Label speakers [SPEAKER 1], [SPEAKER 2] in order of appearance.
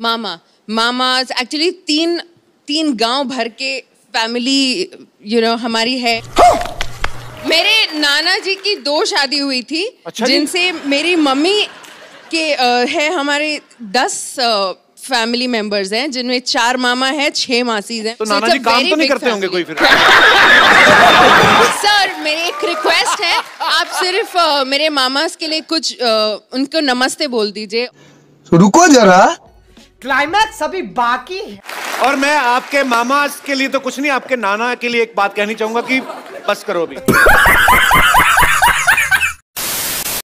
[SPEAKER 1] मामा mama's actually तीन तीन गाँव भर के फैमिली यू नो हमारी है। मेरे नाना जी की दो शादी हुई थी
[SPEAKER 2] अच्छा
[SPEAKER 1] जिनसे मेरी मम्मी के अ, है हमारे दस फैमिली मेंबर्स हैं जिनमें चार मामा है छह मासीज हैं।
[SPEAKER 2] तो
[SPEAKER 1] So
[SPEAKER 2] नाना जी काम तो नहीं करते होंगे कोई फिर?
[SPEAKER 1] सर मेरी एक रिक्वेस्ट है आप सिर्फ़ अ, मेरे मामास के लिए कुछ अ, उनको नमस्ते बोल दीजिए।
[SPEAKER 3] रुको जरा।
[SPEAKER 4] क्लाइमैक्स अभी बाकी है।
[SPEAKER 2] और मैं आपके मामा के लिए तो कुछ नहीं आपके नाना के लिए एक बात कहनी चाहूँगा कि बस करो अभी।